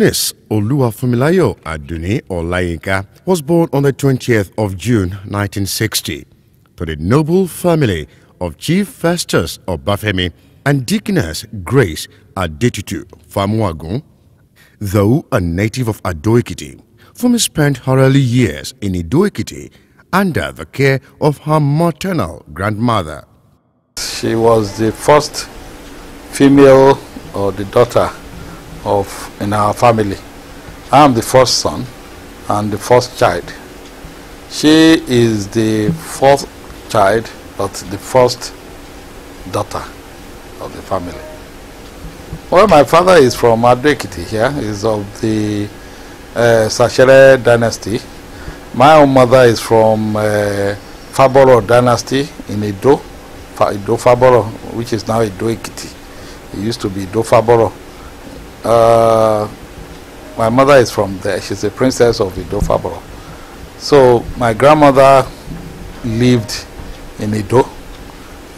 Eunice Oluwafunmilayo Adunni Olayinka was born on the 20th of June 1960 to the noble family of Chief Festus Obafemi and Deaconess Grace Adetutu Famuagun. Though a native of Ado Ekiti, Fumi spent her early years in Ido Ekiti under the care of her maternal grandmother. She was the first female or the daughter of in our family. I am the first son and the first child. She is the fourth child but the first daughter of the family. Well, my father is from Ado Ekiti here, is of the uh, dynasty. My own mother is from uh, Faboro dynasty in Ido, Ido Faboro, which is now Ido Ekiti. It used to be Ido Faboro. Uh, my mother is from there. She's a princess of Ido Faboro. So my grandmother lived in Ido.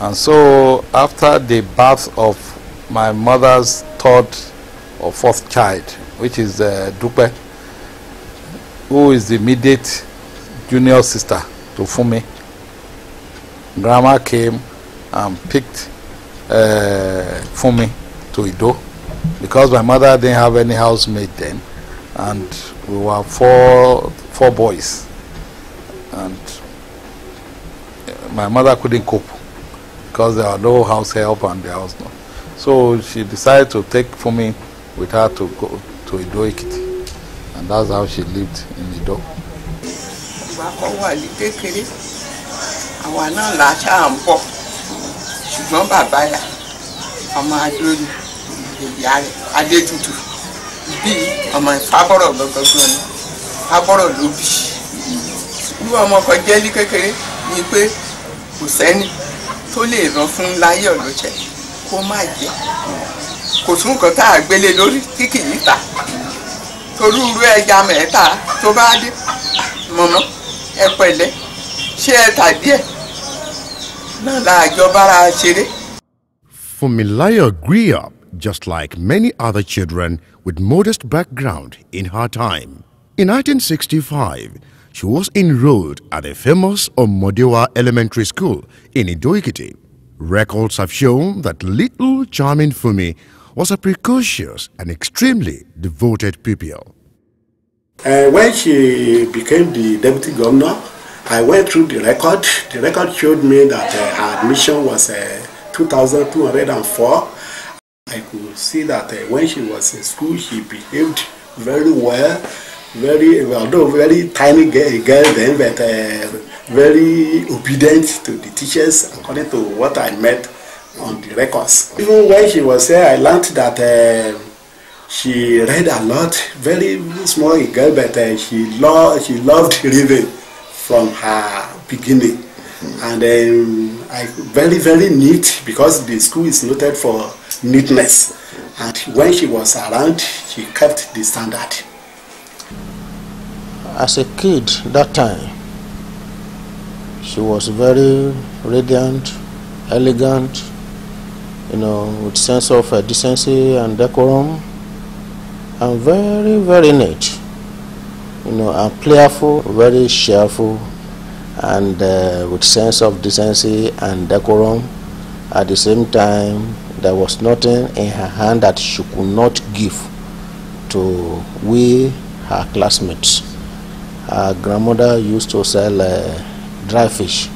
And so after the birth of my mother's third or fourth child, which is uh, Dupe, who is the immediate junior sister to Fumi, grandma came and picked uh, Fumi to Ido because my mother didn't have any housemaid then and we were four four boys. And uh, my mother couldn't cope because there were no house help and there was no. So she decided to take Fumi with her to go to Ido and that's how she lived in Ido. àwa náà rẹ̀ adétutù bí ọmọ ìfábọ̀rọ̀ gbọgbọgbọ ni fábọ̀rọ̀ ló bí. Irú ọmọ kan jẹ́ ní kékeré ni pé kò sẹ́ni tó lè rán fún láyé ọ̀lọ́jẹ́ kó má jẹ́. Kò tún nǹkan tá a gbélé lórí tí kì í ta torí irú ẹja mẹ́ta tó bá dé mọ̀mọ́ ẹ pẹ̀lẹ́. Ṣé ẹ tà díẹ̀? Náà làjọ bára ṣeré. Fumilayo grew up just like many other children with modest background in her time. In 1965, she was enrolled at the famous Omodewa Elementary School in Ido Ekiti. Records have shown that little charming Fumi was a precocious and extremely devoted pupil. Uh, when she became the deputy governor, I went through the record. The record showed me that uh, her admission was uh, 2,204. I could see that uh, when she was in school, she behaved very well, very, although very tiny girl, girl then, but uh, very obedient to the teachers according to what I met on the records. Even when she was there, I learned that uh, she read a lot, very small girl, but uh, she, lo- she loved reading from her beginning. And um, I, very, very neat because the school is noted for neatness. And when she was around, she kept the standard. As a kid that time, she was very radiant, elegant, you know, with sense of uh, decency and decorum, and very, very neat, you know, and playful, very cheerful, and uh, with sense of decency and decorum. At the same time, there was nothing in her hand that she could not give to we, her classmates. Her grandmother used to sell uh, dry fish,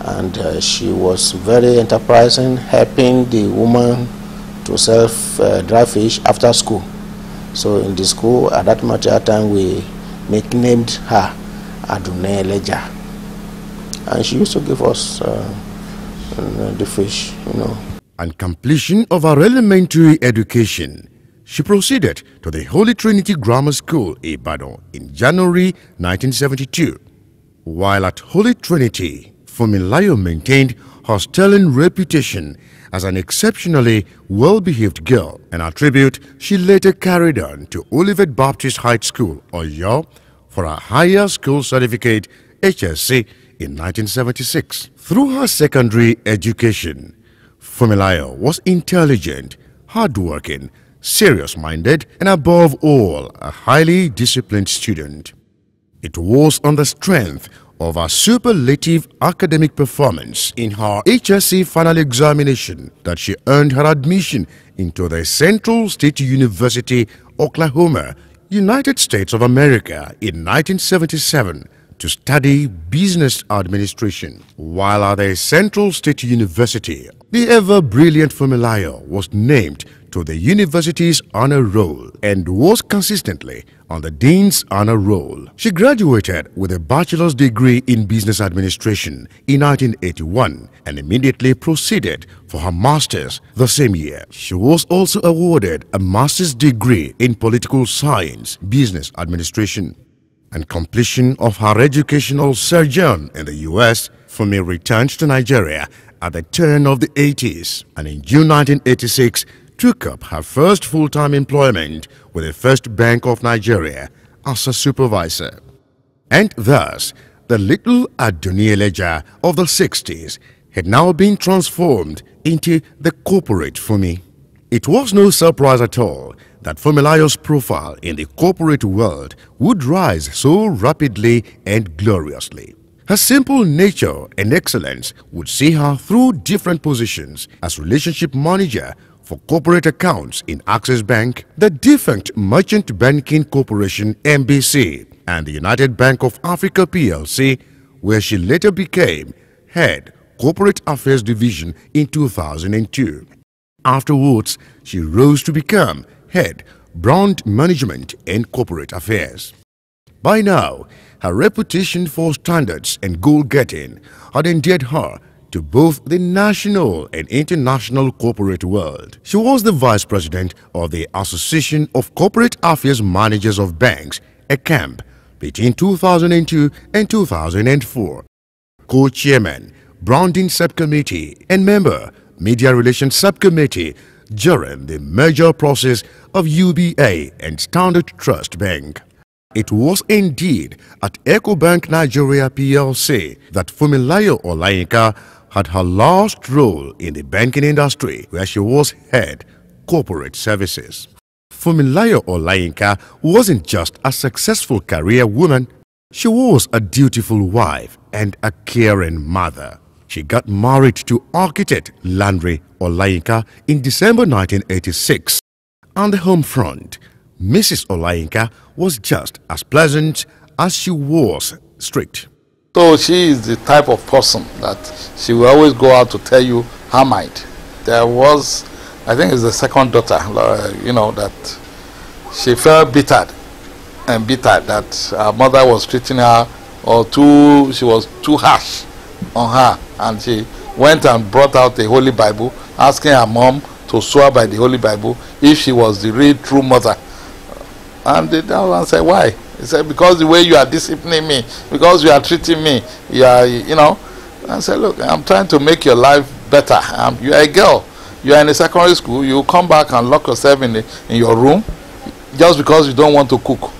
and uh, she was very enterprising, helping the woman to sell uh, dry fish after school. So in the school at that matter time we nicknamed her Adune Leja, and she used to give us uh, the fish, you know. On completion of her elementary education, she proceeded to the Holy Trinity Grammar School, Ibadan, in January 1972. While at Holy Trinity, Funmilayo maintained her sterling reputation as an exceptionally well-behaved girl, an attribute she later carried on to Olivet Baptist High School, Oyo, for a higher school certificate, HSC, in 1976. Through her secondary education, Funmilayo was intelligent, hardworking, serious-minded, and above all, a highly disciplined student. It was on the strength of her superlative academic performance in her HSC final examination that she earned her admission into the Central State University, Oklahoma, United States of America in 1977 to study business administration. While at the Central State University, the ever-brilliant Funmilayo was named to the university's honor roll and was consistently on the Dean's honor roll. She graduated with a bachelor's degree in business administration in 1981 and immediately proceeded for her master's the same year. She was also awarded a master's degree in political science, business administration. And completion of her educational sojourn in the U.S., Fumi returned to Nigeria at the turn of the 80s and in June 1986 took up her first full-time employment with the First Bank of Nigeria as a supervisor. And thus, the little Adonieleja of the 60s had now been transformed into the corporate Fumi. It was no surprise at all that Funmilayo's profile in the corporate world would rise so rapidly and gloriously. Her simple nature and excellence would see her through different positions as relationship manager for corporate accounts in Access Bank, the defunct Merchant Banking Corporation MBC, and the United Bank of Africa PLC, where she later became head Corporate Affairs Division in 2002. Afterwards, she rose to become head Brand Management and Corporate Affairs. By now, her reputation for standards and goal-getting had endeared her to both the national and international corporate world. She was the vice president of the Association of Corporate Affairs Managers of Banks, ACAMB, between 2002 and 2004. Co-chairman, Branding Subcommittee and member, Media Relations Subcommittee during the merger process of UBA and Standard Trust Bank. It was indeed at EcoBank Nigeria PLC that Funmilayo Olayinka had her last role in the banking industry where she was head corporate services. Funmilayo Olayinka wasn't just a successful career woman, she was a dutiful wife and a caring mother. She got married to architect Lanre Olayinka in December 1986. On the home front, Mrs. Olayinka was just as pleasant as she was strict. So she is the type of person that she will always go out to tell you her mind. There was, I think it's the second daughter, uh, you know, that she felt bitter and bitter that her mother was treating her or too, she was too harsh on her and she went and brought out the Holy Bible asking her mom to swear by the Holy Bible if she was the real true mother. And the one said, why? He said, because the way you are disciplining me, because you are treating me, you are, you know. I said, look, I'm trying to make your life better. Um, you are a girl. You are in a secondary school. You come back and lock yourself in, the, in your room just because you don't want to cook.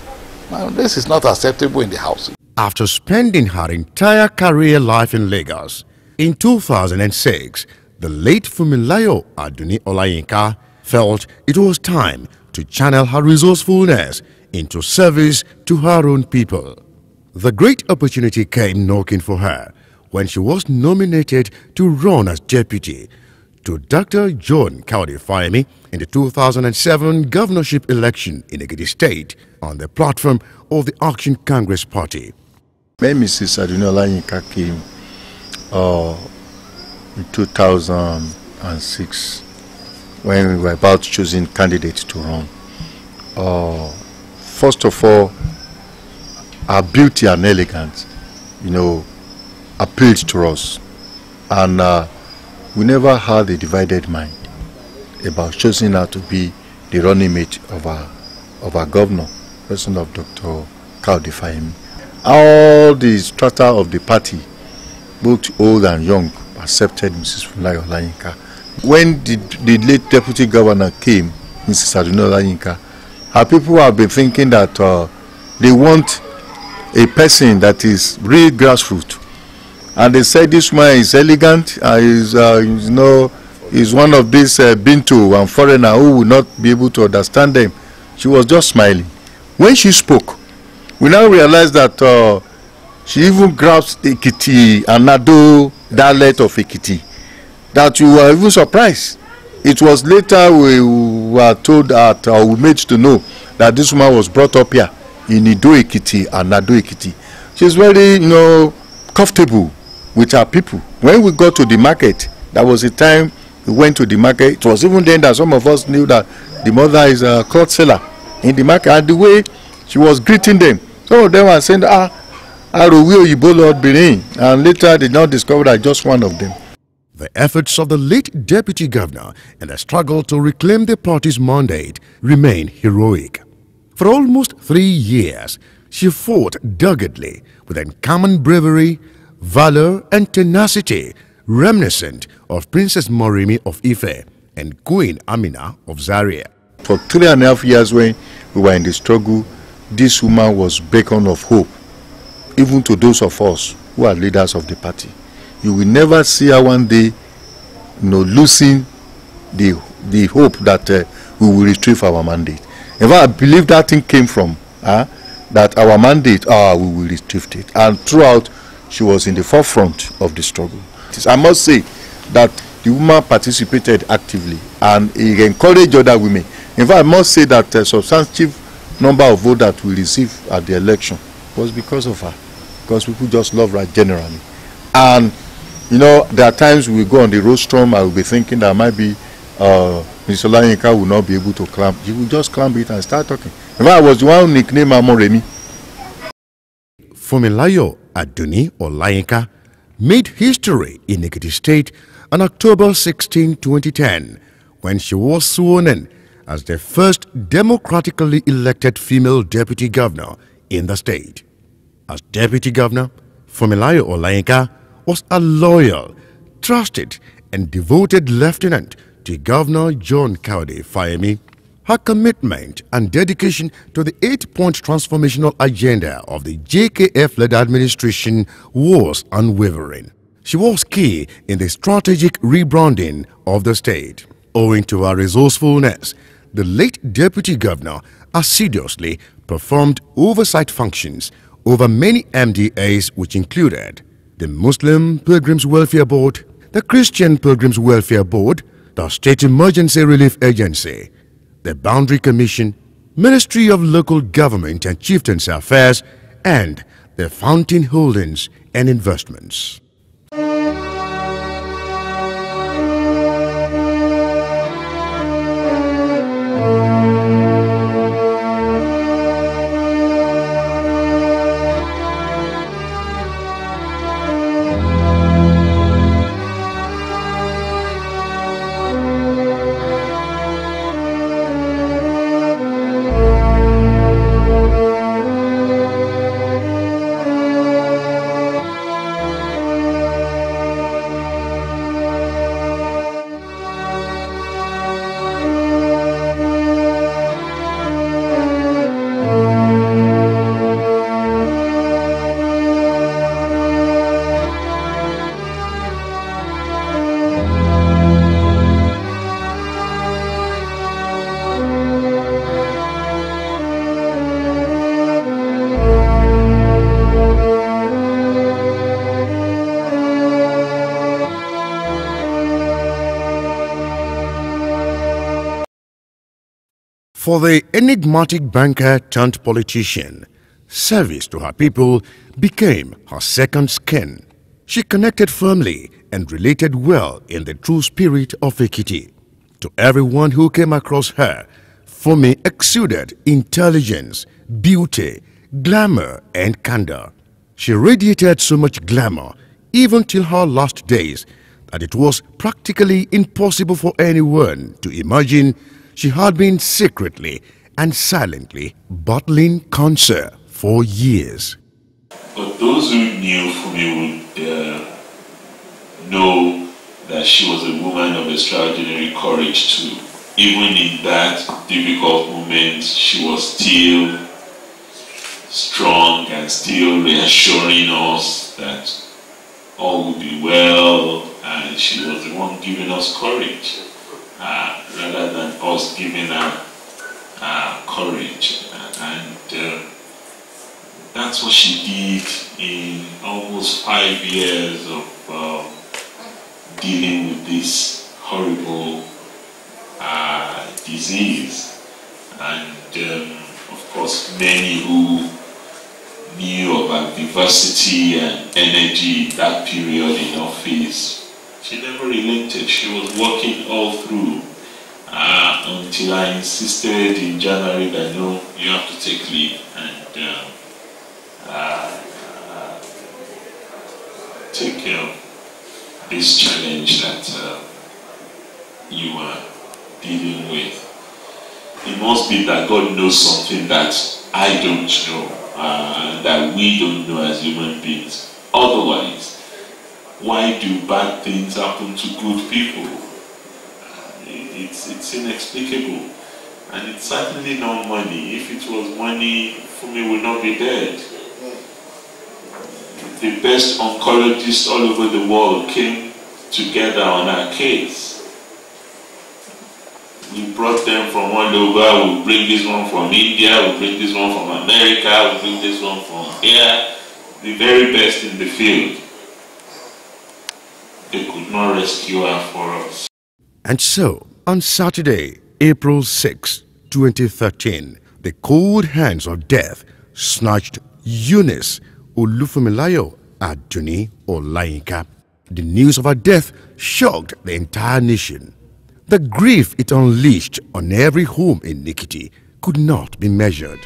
This is not acceptable in the house. After spending her entire career life in Lagos, in 2006, the late Funmilayo Adunni Olayinka felt it was time to channel her resourcefulness into service to her own people. The great opportunity came knocking for her when she was nominated to run as deputy to Dr. John Kayode in the 2007 governorship election in Ekiti State on the platform of the Action Congress Party. When Mrs. Adunni Olayinka came uh, in 2006, when we were about choosing candidates to run, uh, first of all, her beauty and elegance, you know, appealed to us. And uh, we never had a divided mind about choosing her to be the running mate of our, of our governor, person of Dr. Kayode Fayemi. All the strata of the party, both old and young, accepted Mrs. Funmilayo Olayinka. When the, the late deputy governor came, Mrs. Adunni Olayinka, her people have been thinking that uh, they want a person that is real grassroots. And they said this man is elegant, uh, is, uh, you know, is one of these uh, Bintu and foreigner who will not be able to understand them. She was just smiling. When she spoke, we now realize that uh, she even grasped Ekiti and Nado dialect of Ekiti. That we were even surprised. It was later we were told that, or we made to know that this woman was brought up here in Ido Ekiti and Nado Ekiti. She's very, you know, comfortable with her people. When we got to the market, that was the time we went to the market. It was even then that some of us knew that the mother is a cloth seller in the market. And the way she was greeting them, some of them were saying, ah, Arowi Oyibo Lord Benin. And later they now discovered that just one of them. The efforts of the late deputy governor in the struggle to reclaim the party's mandate remain heroic. For almost three years, she fought doggedly with uncommon bravery, valor, and tenacity reminiscent of Princess Moremi of Ife and Queen Amina of Zaria. For three and a half years when we were in the struggle, this woman was beacon of hope, even to those of us who are leaders of the party. You will never see her one day you know, losing the, the hope that uh, we will retrieve our mandate. In fact, I believe that thing came from uh, that our mandate, ah, we will retrieve it. And throughout, she was in the forefront of the struggle. I must say that the woman participated actively and encouraged other women. In fact, I must say that a substantive number of votes that we received at the election was because of her. Because people just love her generally. And, you know, there are times we go on the rostrum, I will be thinking that might be uh, Mr. Olayinka will not be able to clamp. He will just clamp it and start talking. In fact, I was the one who nicknamed Amoremi. Funmilayo Adunni Olayinka made history in Ekiti State on October 16, 2010, when she was sworn in as the first democratically elected female deputy governor in the state. As deputy governor, Funmilayo Olayinka was a loyal, trusted, and devoted lieutenant to Governor John Kayode Fayemi. Her commitment and dedication to the eight-point transformational agenda of the JKF-led administration was unwavering. She was key in the strategic rebranding of the state. Owing to her resourcefulness, the late deputy governor assiduously performed oversight functions over many MDAs which included the Muslim Pilgrims Welfare Board, the Christian Pilgrims Welfare Board, the State Emergency Relief Agency, the Boundary Commission, Ministry of Local Government and Chieftaincy Affairs, and the Fountain Holdings and Investments. For the enigmatic banker turned politician, service to her people became her second skin. She connected firmly and related well in the true spirit of Ekiti. To everyone who came across her, Fumi exuded intelligence, beauty, glamour and candor. She radiated so much glamour even till her last days that it was practically impossible for anyone to imagine she had been secretly and silently battling cancer for years. But those who knew Fumi would uh, know that she was a woman of extraordinary courage too. Even in that difficult moment, she was still strong and still reassuring us that all will be well and she was the one giving us courage uh, rather than us giving her uh, courage. And uh, that's what she did in almost five years of uh, dealing with this horrible uh, disease. And um, of course, many who knew about diversity and energy that period in office she never relented. She was working all through uh, until I insisted in January that no, you have to take leave and um, uh, uh, take care of this challenge that uh, you are dealing with. It must be that God knows something that I don't know, uh, that we don't know as human beings. Otherwise, why do bad things happen to good people? It's, it's inexplicable. And it's certainly not money. If it was money, Fumi would not be dead. The best oncologists all over the world came together on our case. We brought them from all over. We bring this one from India. We bring this one from America. We bring this one from here. The very best in the field they could not rescue her for us. And so, on Saturday, April 6, 2013, the cold hands of death snatched Eunice Olufunmilayo Adunni Olayinka. The news of her death shocked the entire nation. The grief it unleashed on every home in Nikiti could not be measured.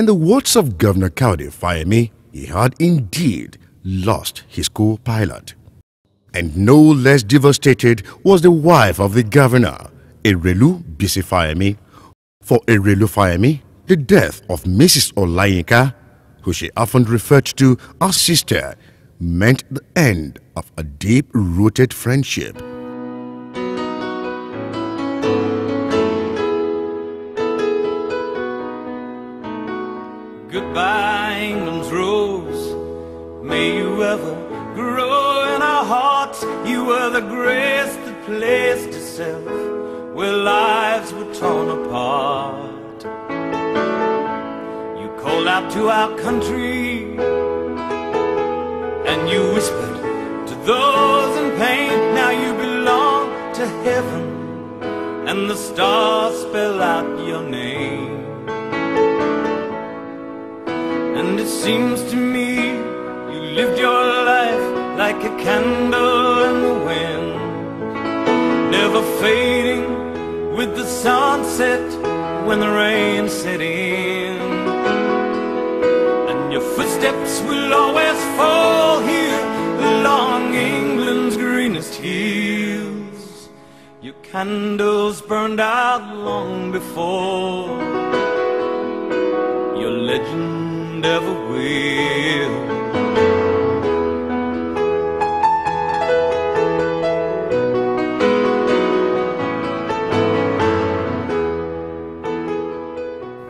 In the words of Governor Kayode Fayemi, he had indeed lost his co-pilot. And no less devastated was the wife of the governor, Erelu Bisi Fayemi. For Erelu Fayemi, the death of Mrs. Olayinka, who she often referred to as sister, meant the end of a deep-rooted friendship. Goodbye, England's rose. May you ever grow in our hearts. You were the grace that placed itself where lives were torn apart. You called out to our country and you whispered to those in pain. Now you belong to heaven and the stars spell out your name. Seems to me you lived your life like a candle in the wind, never fading with the sunset when the rain set in. And your footsteps will always fall here along England's greenest hills. Your candles burned out long before your legend ever will.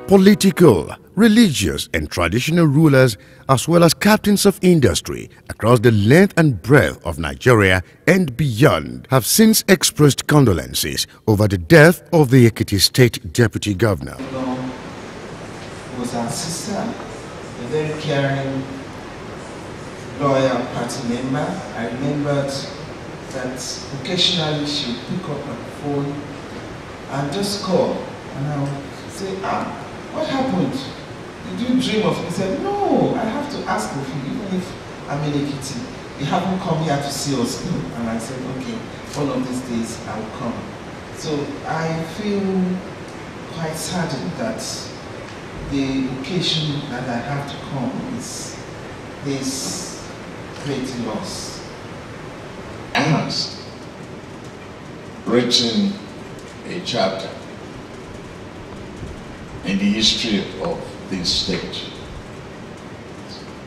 Political, religious, and traditional rulers, as well as captains of industry across the length and breadth of Nigeria and beyond, have since expressed condolences over the death of the Ekiti State Deputy Governor. was our sister, a very caring, loyal party member. I remembered that occasionally she would pick up her phone and just call, and I would say, ah, what happened? Did you dream of me? He said, no, I have to ask of you, even if I'm in Ekiti. You haven't come here to see us. And I said, okay, one of these days I'll come. So I feel quite saddened that the occasion that I have to come is this great loss. has written a chapter in the history of this state.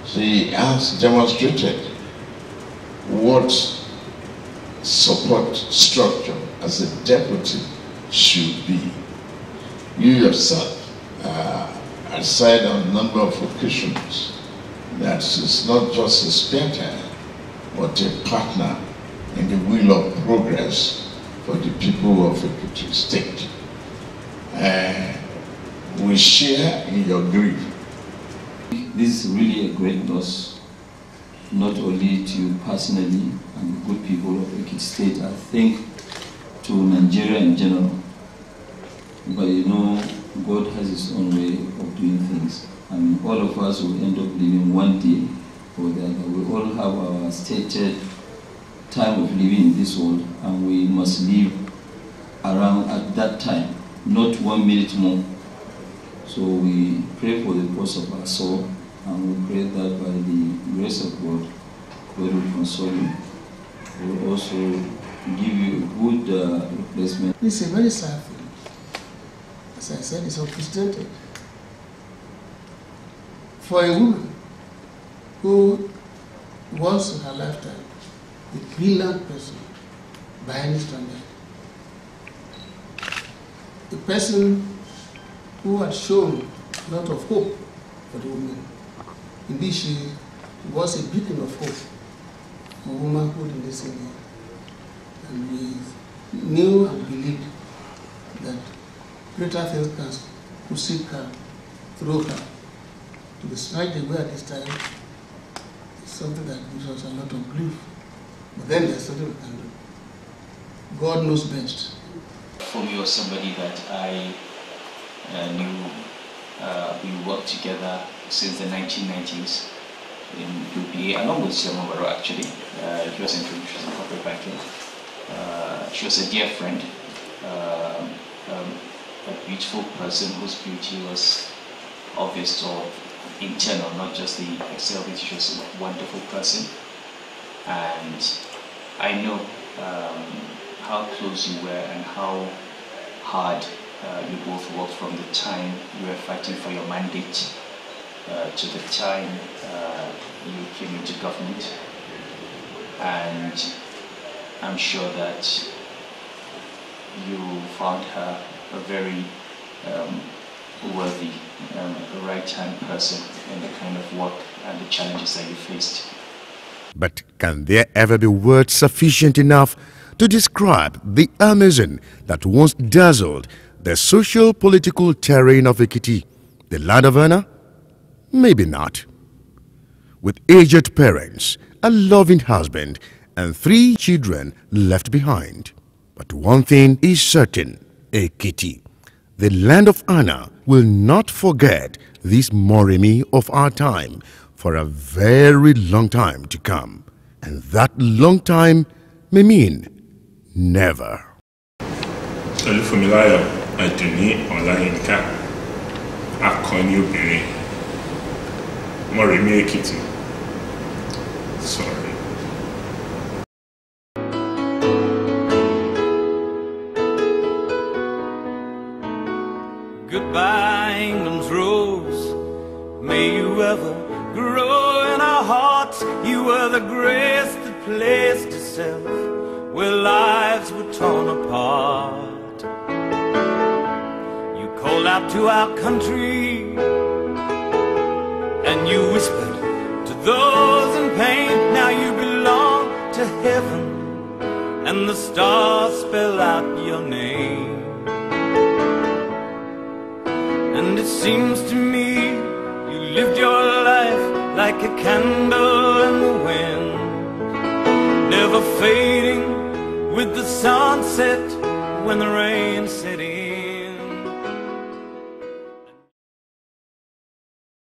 She has demonstrated what support structure as a deputy should be. You yourself uh, have said on a number of occasions that it's not just a tire, but a partner in the wheel of progress for the people of Ekiti State. Uh, we share in your grief. This is really a great loss, not only to you personally and the good people of Ekiti State, I think to Nigeria in general. But you know, God has his own way of doing things. I mean, all of us will end up living one day or the other. We all have our stated time of living in this world, and we must live around at that time, not one minute more. So we pray for the pulse of our soul, and we pray that by the grace of God, God will console you. Will also give you a good uh, replacement. It's a very sad. As I said, it's unprecedented. For a woman who was in her lifetime a brilliant person by any standard, a person who had shown a lot of hope for the women. Indeed, she was a beacon of hope for womanhood in this area. And we knew and believed that greater things can proceed her through her. To be snatched away at this time is something that gives us a lot of grief. But then there's something we can do. God knows best. For me, was somebody that I uh, knew uh, we worked together since the 1990s in UBA, along with Selma Barrow actually. Uh, she was in corporate banking. Uh, she was a dear friend, um, um, a beautiful person whose beauty was obvious or internal, not just the external. She was a wonderful person. And I know um, how close you were and how hard uh, you both worked from the time you were fighting for your mandate uh, to the time uh, you came into government. And I'm sure that you found her a very um, worthy um, right-hand person in the kind of work and the challenges that you faced. But can there ever be words sufficient enough to describe the Amazon that once dazzled the social political terrain of Ekiti, the land of honor? Maybe not. With aged parents, a loving husband, and three children left behind. But one thing is certain, Ekiti, the land of honor, will not forget this Moremi of our time for a very long time to come. And that long time may mean never. Olúfúnmiláyọ̀ Èkìtì. Goodbye, England's rose. May you ever grow in our hearts. You were the grace that placed itself where lives were torn apart. You called out to our country and you whispered to those in pain. Now you belong to heaven and the stars spell out your name. Seems to me you lived your life like a candle in the wind, never fading with the sunset when the rain set in.